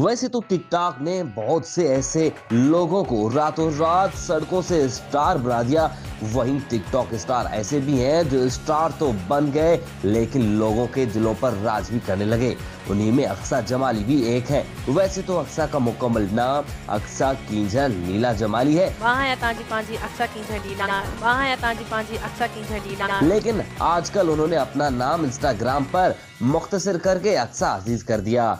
वैसे तो टिकटॉक ने बहुत से ऐसे लोगों को रातों रात सड़कों से स्टार बना दिया। वहीं टिकटॉक स्टार ऐसे भी हैं जो स्टार तो बन गए लेकिन लोगों के दिलों पर राज भी करने लगे। उन्हीं में अक्सा जमाली भी एक है। वैसे तो अक्सा का मुकम्मल नाम अक्सा किंजर लीला जमाली है। लेकिन आजकल उन्होंने अपना नाम इंस्टाग्राम पर मुख्तसर करके अक्सा अज़ीज़ कर दिया।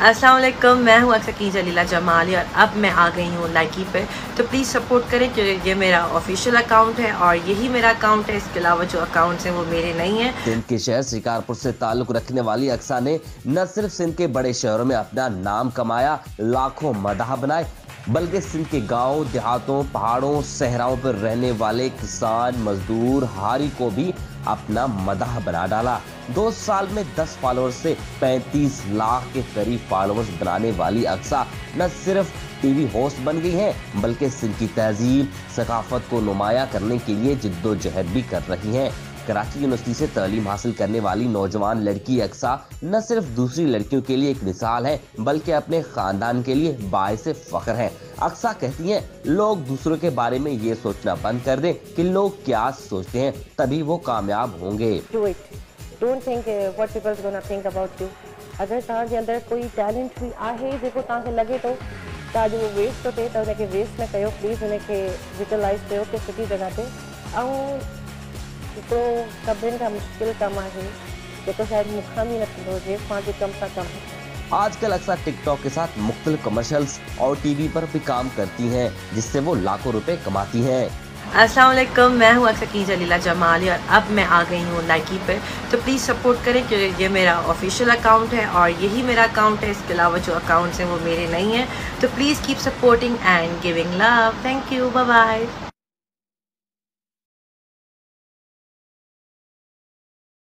असलम मैं हूँ अक्सर की जलीला जमाली और अब मैं आ गई हूँ लाइकी पे। तो प्लीज़ सपोर्ट करें क्योंकि ये मेरा ऑफिशियल अकाउंट है और यही मेरा अकाउंट है। इसके अलावा जो अकाउंट्स हैं वो मेरे नहीं हैं। सिंध के शहर शिकारपुर से ताल्लुक रखने वाली अक्सा ने न सिर्फ़ सिंध के बड़े शहरों में अपना नाम कमाया, लाखों मदाह बनाए बल्कि सिंध के गाँव, देहातों, पहाड़ों, सहराओं पर रहने वाले किसान मजदूर हारी को भी अपना मदाह बना डाला। दो साल में 10 फॉलोअर्स से 35 लाख के करीब फॉलोअर्स बनाने वाली अक्सा न सिर्फ़ टीवी होस्ट बन गई हैं, बल्कि सिंध की तहजीब, सकाफत को नुमाया करने के लिए जिद्दोजहद भी कर रही हैं। कराची यूनिवर्सिटी से तालीम हासिल करने वाली नौजवान लड़की अक्सा न सिर्फ़ दूसरी लड़कियों के लिए एक मिसाल है, बल्कि अपने खानदान के लिए बायस फख्र है। अक्सा कहती हैं, लोग दूसरों के बारे में ये सोचना बंद कर दें कि लोग क्या सोचते हैं, तभी वो कामयाब होंगे। अगर तव्हांजे अंदरि कोई टैलेंट बि आहे जेको तव्हांखे लॻे थो त अॼु उहो वेस्ट थो थिए त हुनखे वेस्ट न कयो प्लीज़ हुनखे यूटिलाइज़ कयो की सुठी जॻह ते ऐं हिकिड़ो सभिनि खां मुश्किल कमु आहे. जेको शायदि मूंखां बि न थींदो हुजे कम सां कमु आजकल अक्सर टिकटॉक के साथ मुख्तलिफ़ कमर्शियल्स और टीवी पर भी काम करती हैं जिससे वो लाखों रुपए कमाती हैं। असलम मैं हूँ अक्सर की जलीला जमाली और अब मैं आ गई हूँ लाइकी पे। तो प्लीज़ सपोर्ट करें क्योंकि ये मेरा ऑफिशियल अकाउंट है और यही मेरा अकाउंट है। इसके अलावा जो अकाउंट्स हैं वो मेरे नहीं हैं। तो please keep supporting and giving love thank you bye